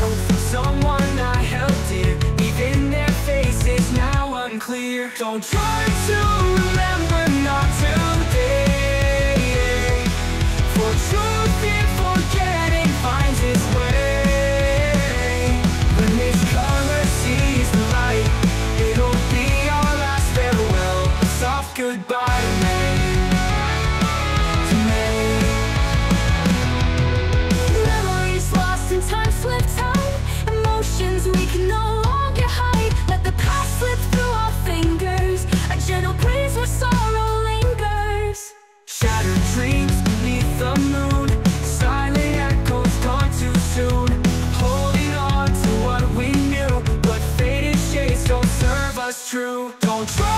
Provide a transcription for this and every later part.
hope for someone I held dear. Even their face is now unclear. Don't try to true. Don't try.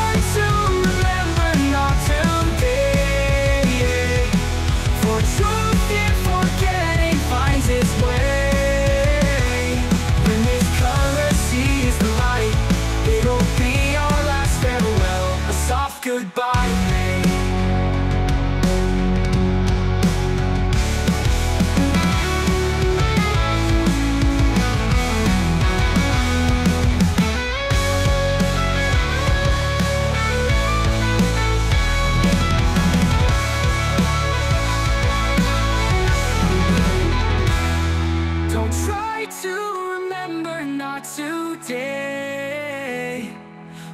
today.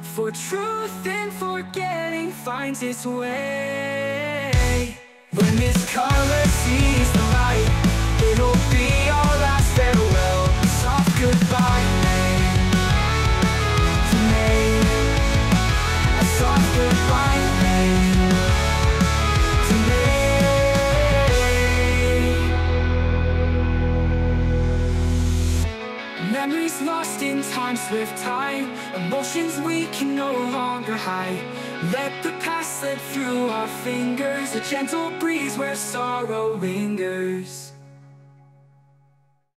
For truth and forgetting finds its way. lost in time, swift time, Emotions we can no longer hide Let the past slip through our fingers. A gentle breeze where sorrow lingers.